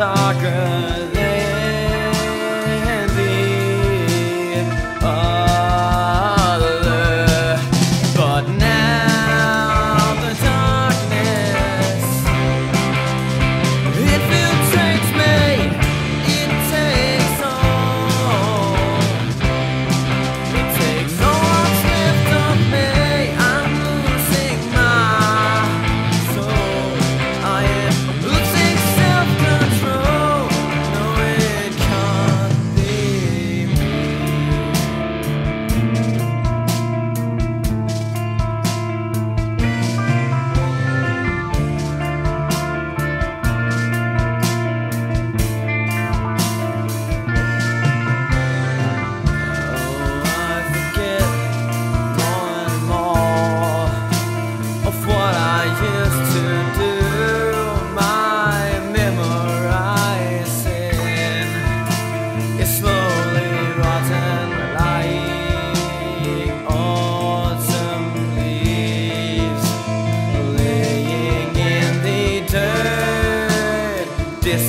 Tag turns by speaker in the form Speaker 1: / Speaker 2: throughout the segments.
Speaker 1: darker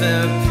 Speaker 1: disappear